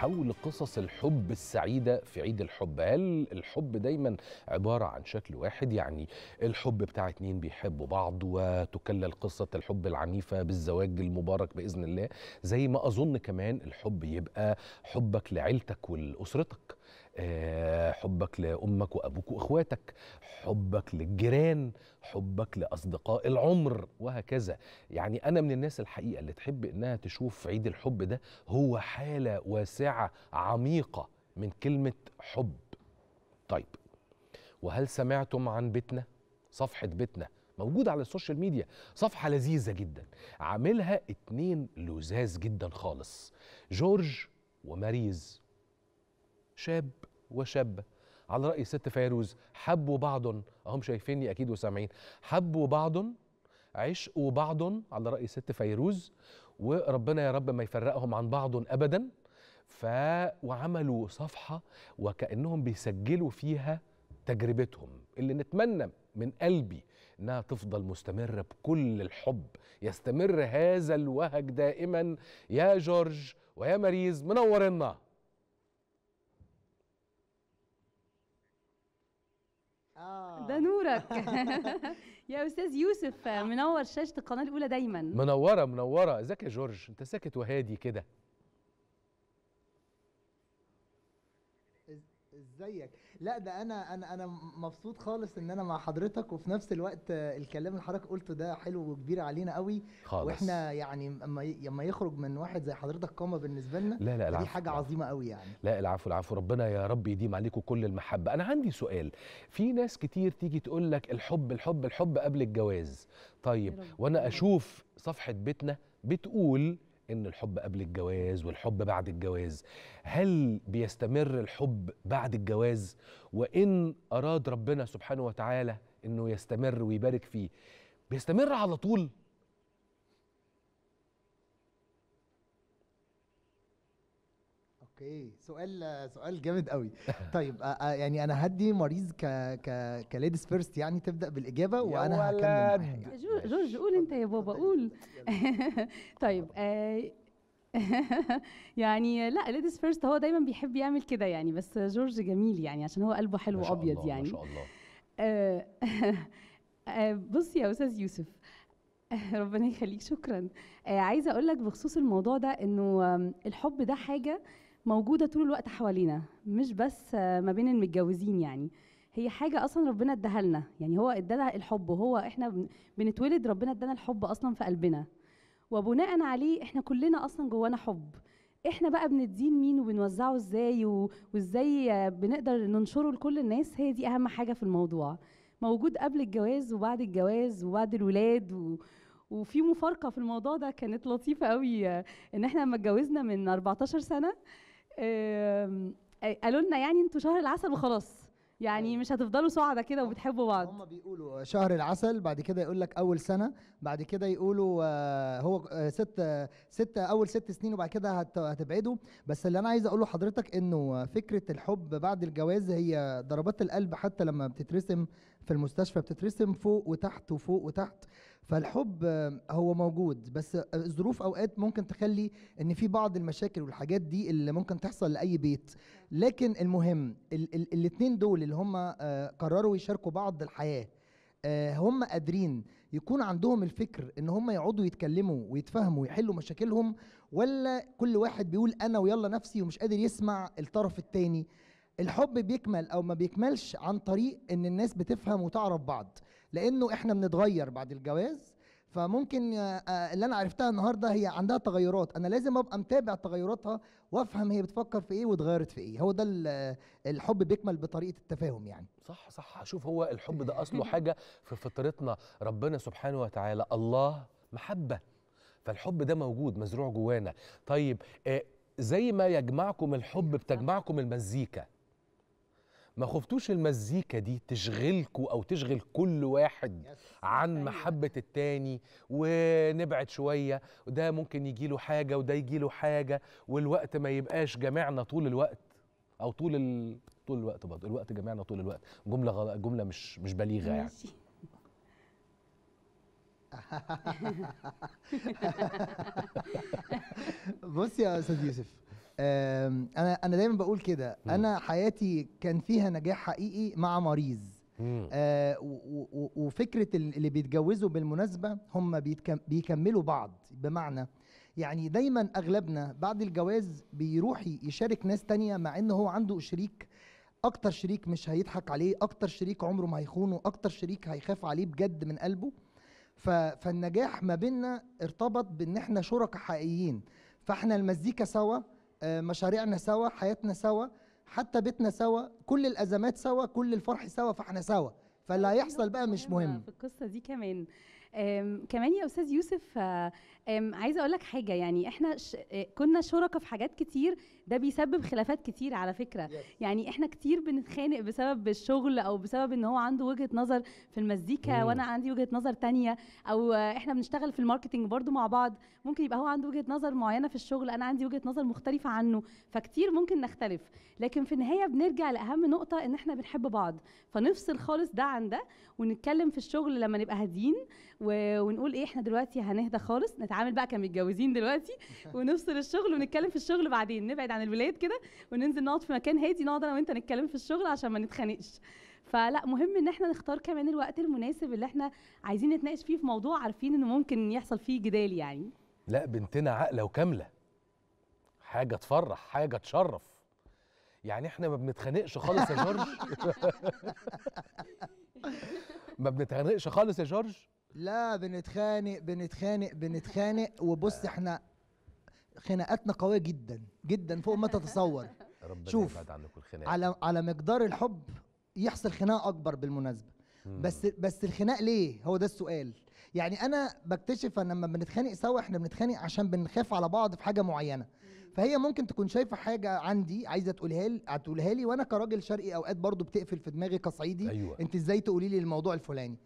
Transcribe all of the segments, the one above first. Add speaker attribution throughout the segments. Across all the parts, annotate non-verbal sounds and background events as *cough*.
Speaker 1: حول قصص الحب السعيدة في عيد الحب. هل الحب دايما عبارة عن شكل واحد؟ يعني الحب بتاع اتنين بيحبوا بعض وتكلل قصة الحب العنيفة بالزواج المبارك بإذن الله زي ما أظن كمان الحب يبقى حبك لعيلتك ولأسرتك. حبك لأمك وأبوك وإخواتك حبك للجيران حبك لأصدقاء العمر وهكذا. يعني أنا من الناس الحقيقة اللي تحب إنها تشوف عيد الحب ده هو حالة واسعة عميقة من كلمة حب. طيب وهل سمعتم عن بيتنا؟ صفحة بيتنا موجودة على ال social media صفحة لذيذة جدا. عاملها اتنين لزاز جدا خالص جورج وماريز. شاب وشابة على رأي ست فيروز حبوا بعض أهم شايفيني أكيد وسامعين. حبوا بعض عشقوا بعض على رأي ست فيروز. وربنا يا رب ما يفرقهم عن بعض أبدا. ف وعملوا صفحة وكأنهم بيسجلوا فيها تجربتهم اللي نتمنى من قلبي إنها تفضل مستمرة بكل الحب. يستمر هذا الوهج دائما. يا جورج ويا ماريز منورنا.
Speaker 2: ده نورك. *laughs* يا أستاذ يوسف منور شاشة القناة الأولى دايما.
Speaker 1: منورة منورة. إزيك يا جورج؟ أنت ساكت وهادي كده.
Speaker 3: ازيك؟ لا ده أنا أنا أنا مبسوط خالص إن أنا مع حضرتك وفي نفس الوقت الكلام اللي حضرتك قلته ده حلو وكبير علينا قوي.
Speaker 1: خالص.
Speaker 3: وإحنا يعني اما لما يخرج من واحد زي حضرتك قامة بالنسبة لنا
Speaker 1: لا لا
Speaker 3: دي
Speaker 1: العفو
Speaker 3: حاجة
Speaker 1: العفو.
Speaker 3: عظيمة قوي يعني.
Speaker 1: لا العفو العفو ربنا يا رب يديم عليكم كل المحبة. أنا عندي سؤال. في ناس كتير تيجي تقول لك الحب الحب الحب قبل الجواز. طيب. وأنا أشوف صفحة بيتنا بتقول إن الحب قبل الجواز والحب بعد الجواز. هل بيستمر الحب بعد الجواز؟ وإن أراد ربنا سبحانه وتعالى إنه يستمر ويبارك فيه بيستمر على طول؟
Speaker 3: okay. سؤال سؤال جامد قوي. *laughs* طيب يعني أنا هدي مريض ك ك ك ladies first يعني تبدأ بالإجابة وأنا هكمل. يعني.
Speaker 2: جورج قول أنت يا بابا قول. *laughs* طيب آه، *laughs* يعني لا ladies first هو دايما بيحب يعمل كده يعني بس جورج جميل يعني عشان هو قلبه حلو
Speaker 1: ما شاء
Speaker 2: ابيض
Speaker 1: الله
Speaker 2: يعني.
Speaker 1: ما شاء الله.
Speaker 2: آه، آه، بص يا أستاذ يوسف. ربنا يخليك شكرا. عايزة أقول لك بخصوص الموضوع ده إنه الحب ده حاجة موجودة طول الوقت حوالينا مش بس ما بين المتجوزين يعني. هي حاجة أصلا ربنا اداها لنا يعني هو ادانا الحب وهو إحنا بن- بنتولد ربنا ادانا الحب أصلا في قلبنا. وبناء عليه إحنا كلنا أصلا جوانا حب. إحنا بقى بندين مين وبنوزعه إزاي وإزاي بنقدر ننشره لكل الناس؟ هي دي أهم حاجة في الموضوع. موجود قبل الجواز وبعد الجواز وبعد الولاد و... وفي مفارقة في الموضوع ده كانت لطيفة قوي إن إحنا لما اتجوزنا من 14 سنة قالوا لنا يعني أنتوا شهر العسل وخلاص. يعني
Speaker 3: أيوة.
Speaker 2: مش هتفضلوا سعداء كده وبتحبوا بعض.
Speaker 3: هم بيقولوا شهر العسل بعد كده يقول لك أول سنة بعد كده يقولوا آه، هو آه، ست ست أول ست سنين وبعد كده هت- هتبعدوا بس اللي أنا عايز أقوله لحضرتك إنه فكرة الحب بعد الجواز هي ضربات القلب حتى لما بتترسم في المستشفى بتترسم فوق وتحت وفوق وتحت. فالحب هو موجود بس الظروف أوقات ممكن تخلي إن في بعض المشاكل والحاجات دي اللي ممكن تحصل لأي بيت. لكن المهم ال- ال- الاتنين دول اللي هم آه، قرروا يشاركوا بعض الحياة آه، هم قادرين يكون عندهم الفكر إن هم يقعدوا يتكلموا ويتفاهموا ويحلوا مشاكلهم ولا كل واحد بيقول أنا ويلا نفسي ومش قادر يسمع الطرف التاني؟ الحب بيكمل أو ما بيكملش عن طريق إن الناس بتفهم وتعرف بعض. لأنه إحنا بنتغير بعد الجواز فممكن آه، آه، اللي أنا عرفتها النهارده هي عندها تغيرات. أنا لازم ابقى متابع تغيراتها وافهم هي بتفكر في إيه واتغيرت في إيه. هو ده ال- الحب بيكمل بطريقة التفاهم يعني.
Speaker 1: صح صح. شوف هو الحب ده أصله *laughs* حاجة في فطرتنا ربنا سبحانه وتعالى الله محبة. فالحب ده موجود مزروع جوانا. طيب آه زي ما يجمعكم الحب بتجمعكم المزيكا. ما خفتوش المزيكا دي تشغلكوا أو تشغل كل واحد عن
Speaker 3: أيوة.
Speaker 1: محبة التاني ونبعد شوية وده ممكن يجيله حاجة وده يجيله حاجة والوقت ما يبقاش جميعنا طول الوقت أو طول ال... طول الوقت برضه الوقت جميعنا طول الوقت. جملة غل... جملة مش مش بليغة يعني. *laughs*
Speaker 3: بص يا أستاذ يوسف أنا أنا دايما بقول كده. أنا حياتي كان فيها نجاح حقيقي مع مريض. آه، وفكرة ال- اللي بيتجوزوا بالمناسبة هم بيكملوا بعض. بمعنى يعني دايما أغلبنا بعد الجواز بيروح يشارك ناس تانية مع إن هو عنده شريك. أكتر شريك مش هيضحك عليه. أكتر شريك عمره ما هيخونه. أكتر شريك هيخاف عليه بجد من قلبه. فالنجاح ما بيننا ارتبط بإن إحنا شركاء حقيقيين. فإحنا المزيكا سوا. مشاريعنا سوا حياتنا سوا حتى بيتنا سوا كل الأزمات سوا كل الفرح سوا فاحنا سوا. فاللي هيحصل بقى مش مهم.
Speaker 2: في القصة دي كمان. أم كمان يا أستاذ يوسف آه، أم عايزة أقول لك حاجة. يعني إحنا ش... آه، كنا شركاء في حاجات كتير ده بيسبب خلافات كتير على فكرة. يعني إحنا كتير بنتخانق بسبب الشغل أو بسبب إن هو عنده وجهة نظر في المزيكا
Speaker 1: مم.
Speaker 2: وأنا عندي وجهة نظر تانية. أو إحنا بنشتغل في الماركتينج برضو مع بعض. ممكن يبقى هو عنده وجهة نظر معينة في الشغل أنا عندي وجهة نظر مختلفة عنه. فكتير ممكن نختلف. لكن في النهاية بنرجع لأهم نقطة إن إحنا بنحب بعض. فنفصل خالص ده عن ده ونتكلم في الشغل لما نبقى هاديين ونقول إيه إحنا دلوقتي هنهدى خالص. نتعامل بقى كمتجوزين دلوقتي. *laughs* ونفصل الشغل ونتكلم في الشغل بعدين. نبعد عن الولاد كده وننزل نقعد في مكان هادي نقعد أنا وأنت نتكلم في الشغل عشان ما نتخانقش. فلا مهم إن إحنا نختار كمان الوقت المناسب اللي إحنا عايزين نتناقش فيه في موضوع عارفين إنه ممكن يحصل فيه جدال يعني.
Speaker 1: لا بنتنا عاقلة وكاملة. حاجة تفرح حاجة تشرف. يعني إحنا ما بنتخانقش خالص يا جورج. *laughs* ما بنتخانقش خالص يا جورج؟
Speaker 3: لا بنتخانق بنتخانق بنتخانق. وبص إحنا خناقاتنا قوية جدا جدا فوق ما تتصور. *laughs*
Speaker 1: ربنا
Speaker 3: شوف،
Speaker 1: عنكم
Speaker 3: على على مقدار الحب يحصل خناق أكبر بالمناسبة.
Speaker 1: مم.
Speaker 3: بس بس الخناق ليه؟ هو ده السؤال. يعني أنا بكتشف إن لما بنتخانق سوا إحنا بنتخانق عشان بنخاف على بعض في حاجة معينة. فهي ممكن تكون شايفة حاجة عندي عايزة تقولها لي هتقولها لي وأنا كراجل شرقي أوقات برضو بتقفل في دماغي كصعيدي
Speaker 1: أيوه.
Speaker 3: أنت إزاي تقولي لي الموضوع الفلاني؟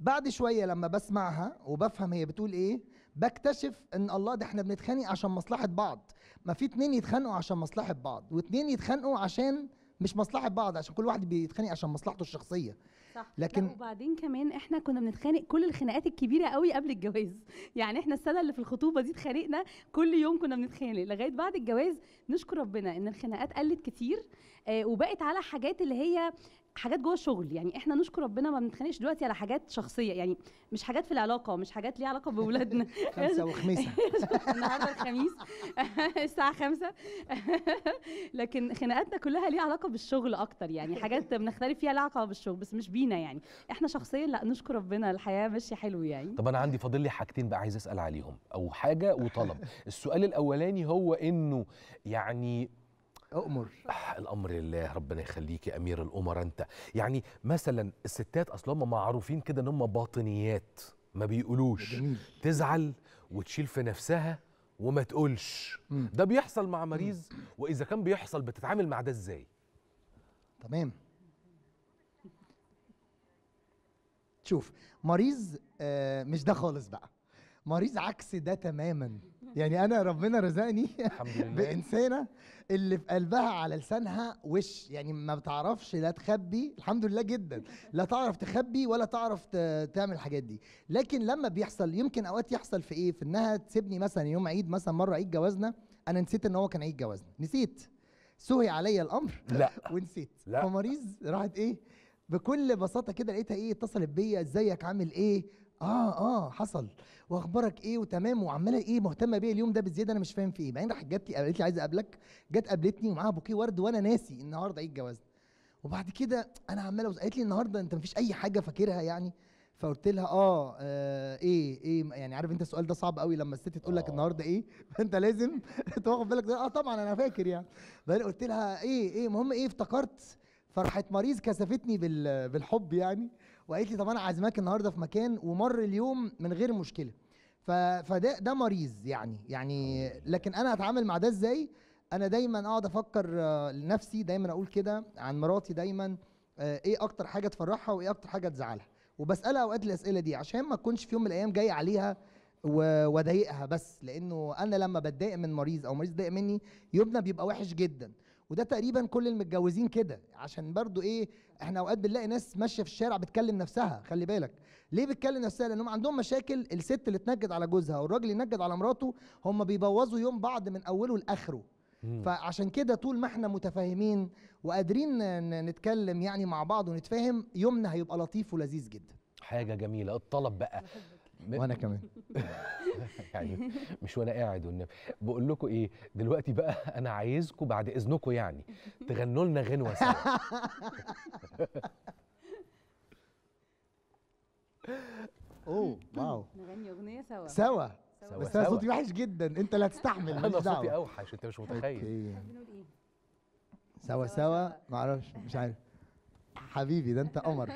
Speaker 3: بعد شوية لما بسمعها وبفهم هي بتقول إيه بكتشف إن الله ده إحنا بنتخانق عشان مصلحة بعض. ما في اتنين يتخانقوا عشان مصلحة بعض واتنين يتخانقوا عشان مش مصلحة بعض عشان كل واحد بيتخانق عشان مصلحته الشخصية.
Speaker 2: صح.
Speaker 3: لكن-
Speaker 2: لا وبعدين كمان إحنا كنا بنتخانق كل الخناقات الكبيرة قوي قبل الجواز. يعني إحنا السنة اللي في الخطوبة دي اتخانقنا كل يوم كنا بنتخانق. لغاية بعد الجواز نشكر ربنا إن الخناقات قلت كتير آه وبقت على حاجات اللي هي حاجات جوه الشغل. يعني إحنا نشكر ربنا ما بنتخانقش دلوقتي على حاجات شخصية. يعني مش حاجات في العلاقة مش حاجات ليها علاقة باولادنا *laughs*
Speaker 3: خمسة وخميسة. *laughs*
Speaker 2: النهارده الخميس. *laughs* الساعة خمسة. لكن خناقاتنا كلها ليها علاقة بالشغل أكتر. يعني حاجات بنختلف فيها ليها علاقة بالشغل بس مش بينا يعني. إحنا شخصيا لا نشكر ربنا. الحياة ماشية حلو يعني.
Speaker 1: طب أنا عندي فاضل لي حاجتين بقى عايز أسأل عليهم أو حاجة وطلب. السؤال الأولاني هو إنه يعني
Speaker 3: أؤمر.
Speaker 1: آه، الأمر لله ربنا يخليك يا أمير الامراء أنت. يعني مثلا الستات أصلا هم معروفين كده إن هم باطنيات ما بيقولوش.
Speaker 3: جميل.
Speaker 1: تزعل وتشيل في نفسها وما تقولش.
Speaker 3: مم.
Speaker 1: ده بيحصل مع مريض وإذا كان بيحصل بتتعامل مع ده إزاي؟
Speaker 3: تمام. شوف مريض آه مش ده خالص بقى. مريض عكس ده تماما. يعني أنا ربنا رزقني
Speaker 1: الحمد *laughs* لله.
Speaker 3: بإنسانة اللي في قلبها على لسانها وش يعني ما بتعرفش لا تخبي الحمد لله جدا لا تعرف تخبي ولا تعرف تعمل الحاجات دي. لكن لما بيحصل يمكن أوقات يحصل في إيه؟ في إنها تسيبني مثلا يوم عيد مثلا مرة عيد جوازنا أنا نسيت إن هو كان عيد جوازنا. نسيت. سهي عليا الأمر
Speaker 1: لا. *laughs*
Speaker 3: ونسيت.
Speaker 1: لا.
Speaker 3: فمريض راحت إيه؟ بكل بساطة كده لقيتها إيه؟ اتصلت بيا إزيك؟ عامل إيه؟ آه آه حصل. وأخبارك إيه؟ وتمام؟ وعمالة إيه؟ مهتمة بيا اليوم ده بالزياده أنا مش فاهم في إيه. بعدين راحت جت لي قالت لي عايزة أقابلك. جت قابلتني ومعاها بوكيه ورد وأنا ناسي النهارده عيد جوازنا وبعد كده أنا عمالة قالت لي النهارده أنت مفيش أي حاجة فاكرها يعني؟ فقلت لها آه, آه إيه إيه يعني عارف أنت السؤال ده صعب قوي لما الست تقول لك
Speaker 1: آه.
Speaker 3: النهارده إيه؟ *laughs* فأنت لازم *laughs* تاخد بالك آه طبعا أنا فاكر يعني. بعدين قلت لها إيه إيه المهم إيه؟ افتكرت فراحت مريض كسفتني بال بالحب يعني وقالت لي طب أنا عازماك النهارده في مكان ومر اليوم من غير مشكلة. فده ده مريض يعني يعني لكن أنا اتعامل مع ده إزاي؟ أنا دايما أقعد أفكر آه، لنفسي دايما أقول كده عن مراتي دايما آه، إيه أكتر حاجة تفرحها وإيه أكتر حاجة تزعلها. وبسألها أوقات الاسئله دي عشان ما اكونش في يوم من الأيام جاي عليها وأضايقها بس لأنه أنا لما بتضايق من مريض أو مريض ضايق مني يومنا بيبقى وحش جدا. وده تقريبا كل المتجوزين كده عشان برضو إيه إحنا أوقات بنلاقي ناس ماشية في الشارع بتكلم نفسها خلي بالك. ليه بتكلم نفسها؟ لأنهم عندهم مشاكل الست اللي تنجد على جوزها والراجل اللي ينجد على مراته هم بيبوظوا يوم بعض من أوله
Speaker 1: لآخره.
Speaker 3: فعشان كده طول ما إحنا متفاهمين وقادرين نتكلم يعني مع بعض ونتفاهم يومنا هيبقى لطيف ولذيذ جدا.
Speaker 1: حاجة جميلة. الطلب بقى.
Speaker 3: وأنا كمان. *laughs*
Speaker 1: يعني مش وأنا قاعد والنبي. بقول لكم إيه دلوقتي بقى أنا عايزكم بعد إذنكم يعني تغنوا لنا غنوة سوا. *laughs*
Speaker 3: أوه واو.
Speaker 2: نغني أغنية سوا.
Speaker 3: سوا.
Speaker 1: سوا.
Speaker 3: بس أنا
Speaker 1: سوا.
Speaker 3: صوتي وحش جدا. أنت اللي هتستحمل أنا
Speaker 1: صوتي أوحش أنت مش متخيل.
Speaker 2: إيه؟
Speaker 3: سوا. سوا. معرفش مش عارف. حبيبي ده انت قمر. *laughs*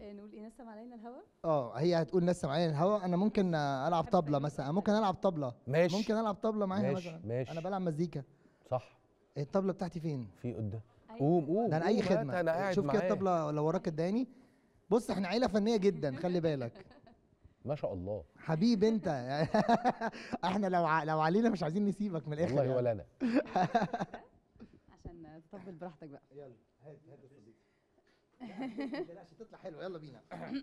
Speaker 2: آه، نقول إيه نسم علينا الهوا؟
Speaker 3: آه هي هتقول نسم علينا الهوا. أنا ممكن ألعب طبلة مثلا. ممكن ألعب طبلة.
Speaker 1: ماشي.
Speaker 3: ممكن ألعب طبلة معاها
Speaker 1: ماشي،
Speaker 3: مثلا.
Speaker 1: ماشي.
Speaker 3: أنا بلعب مزيكا.
Speaker 1: صح.
Speaker 3: الطبلة بتاعتي فين؟
Speaker 1: في قدام. قوم قوم
Speaker 3: ده
Speaker 1: أنا أي
Speaker 3: خدمة.
Speaker 1: أنا قاعد
Speaker 3: شوف كده. الطبلة لو وراك اداني. بص إحنا عيلة فنية جدا خلي بالك. *laughs*
Speaker 1: ما شاء الله.
Speaker 3: حبيب أنت. *laughs* إحنا لو ع... لو علينا مش عايزين نسيبك من الآخر
Speaker 1: والله
Speaker 3: يعني.
Speaker 1: ولا أنا.
Speaker 2: عشان تطبل براحتك بقى.
Speaker 3: يلا هات هات تقلقش تطلع حلو يلا بينا. *coughs*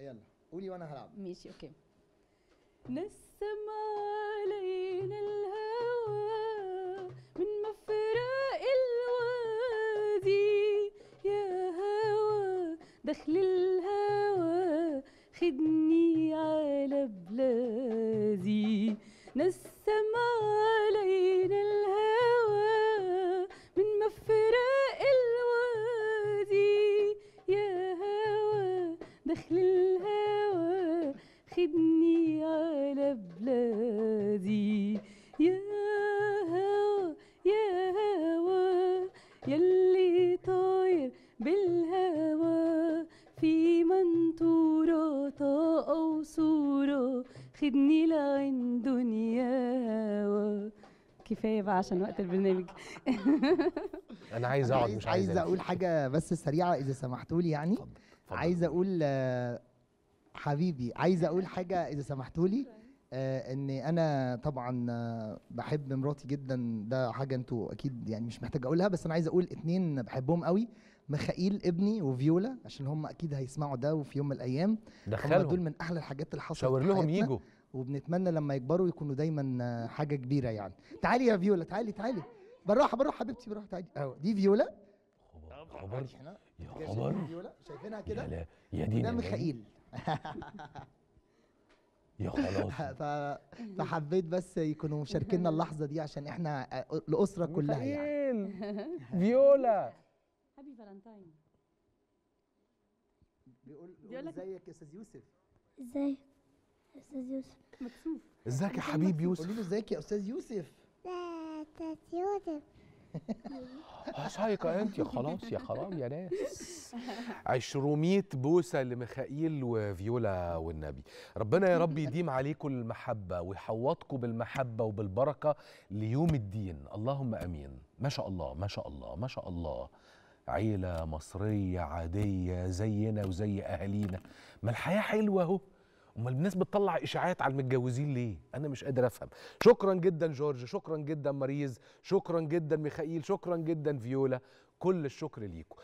Speaker 3: يلا قولي وأنا هلعب.
Speaker 2: ماشي أوكي. نسم علينا الهوى من مفرق الوادي. يا هوى دخل الهوى خدني على بلادي. نسم وصورة خدني لعين دنيا. هوى كفاية بقى عشان وقت البرنامج. *laughs*
Speaker 1: أنا عايز
Speaker 3: أنا
Speaker 1: أقعد مش عايز
Speaker 3: عايز أقول حاجة بس سريعة إذا سمحتوا لي يعني.
Speaker 1: اتفضل، اتفضل.
Speaker 3: عايز أقول حبيبي عايز أقول حاجة إذا سمحتوا لي آه إن أنا طبعا بحب مراتي جدا. ده حاجة أنتوا أكيد يعني مش محتاج أقولها بس أنا عايز أقول اتنين بحبهم قوي. ميخائيل ابني وفيولا عشان هم أكيد هيسمعوا ده وفي يوم من الأيام. هم دول
Speaker 1: دخلهم
Speaker 3: من أحلى الحاجات اللي حصلت
Speaker 1: شاور لهم. يجوا
Speaker 3: وبنتمنى لما يكبروا يكونوا دايما حاجة كبيرة يعني. تعالي يا فيولا تعالي تعالي. بالراحة بالراحة حبيبتي بالراحة. تعالي. أهو دي فيولا.
Speaker 1: خبر. يا خبر.
Speaker 3: فيولا؟ شايفينها كده؟
Speaker 1: يا دين
Speaker 3: ده. ميخائيل
Speaker 1: يا خلاص. *laughs*
Speaker 3: فحبيت بس يكونوا مشاركينا اللحظة دي عشان إحنا الأسرة كلها يعني.
Speaker 1: فيولا.
Speaker 2: فالنتاين.
Speaker 3: بيقول
Speaker 2: بيقول
Speaker 3: إزيك يا أستاذ يوسف؟
Speaker 4: إزاي يا أستاذ يوسف؟
Speaker 2: مكسوف.
Speaker 1: إزيك يا حبيب يوسف؟
Speaker 3: قولي له إزيك يا أستاذ يوسف.
Speaker 4: لا أستاذ يوسف. *laughs*
Speaker 1: هسايقة أنت. يا خلاص يا خرام يا ناس. عشرومية بوسة لميخائيل وفيولا والنبي. ربنا يا رب يديم عليكم المحبة ويحوطكم بالمحبة وبالبركة ليوم الدين. اللهم آمين. ما شاء الله ما شاء الله ما شاء الله. عيلة مصرية عادية زينا وزي أهالينا. ما الحياة حلوة أهو. أمال الناس بتطلع إشاعات على المتجوزين ليه؟ أنا مش قادر أفهم. شكرا جدا جورج شكرا جدا ماريز شكرا جدا ميخائيل شكرا جدا فيولا. كل الشكر ليكم.